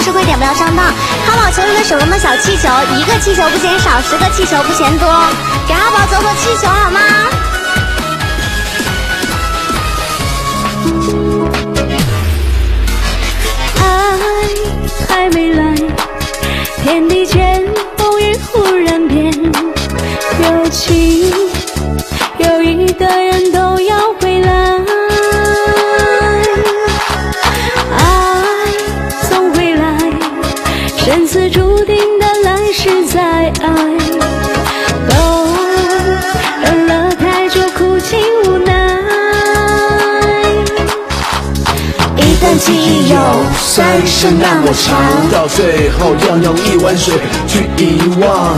吃亏，点不了上当。阿宝求一个手中的小气球，一个气球不嫌少，十个气球不嫌多，给阿宝走走气球好吗？爱还没来，天地间风云忽然变，有情生死注定的来世再爱，都忍了太久，苦尽无奈。一段记忆有三生那么长，到最后要用一碗水去遗忘。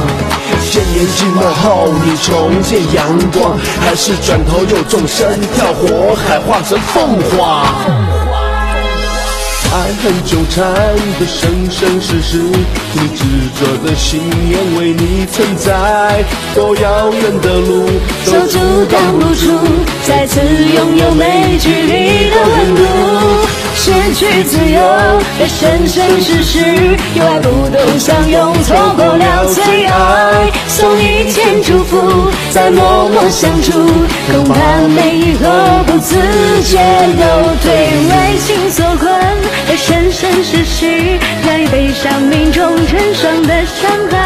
千年寂寞后，你重见阳光，还是转头又纵身跳火海，化成凤凰？爱恨纠缠的生生世世，你执着的信念为你存在。多遥远的路，都阻挡不住再次拥有没距离的温度。失去自由的生生世世，有爱不懂相拥，错过了最爱。送一千祝福，再默默相处，恐怕每一个不自觉都对为情所困生是世世，让你背上命中成双的伤痕，